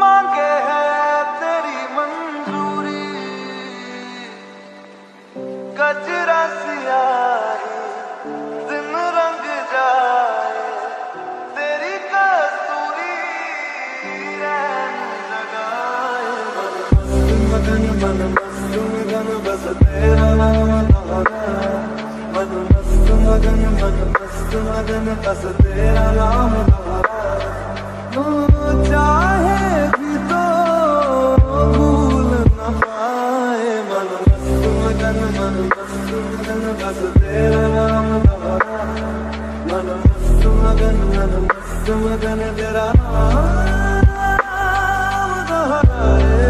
मांगे है तेरी मंजूरी। गजरा सियाही दिन रंग जाए तेरी कस्तूरी बस तेरा मगन बस तेरा नाम चाहे भी तो भूल न पाए। मन मस्त मगन मन मस्त मगन बस तेरा नाम मन मगन मन मगन तेरा नाम दोहराए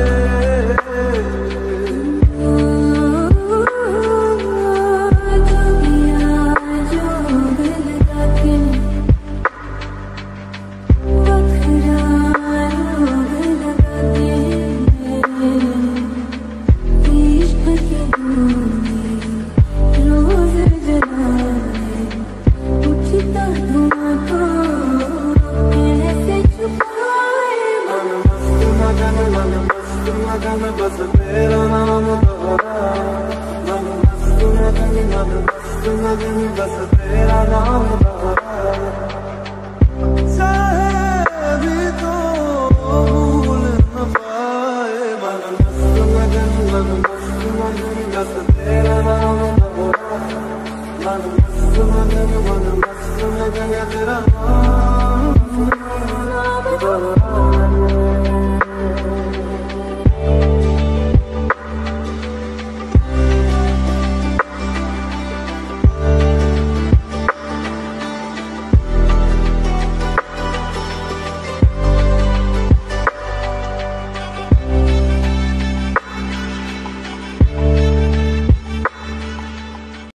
I'm